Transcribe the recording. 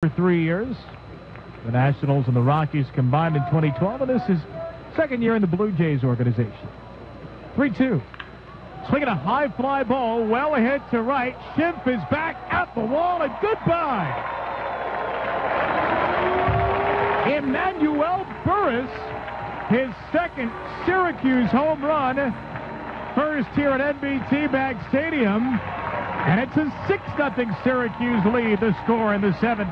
for three years. The Nationals and the Rockies combined in 2012, and this is second year in the Blue Jays organization. 3-2. Swinging a high fly ball, well ahead to right. Schimpf is back at the wall, and goodbye. Emmanuel Burriss, his second Syracuse home run, first here at NBT Bank Stadium. And it's a 6-0 Syracuse lead, the score in the seventh.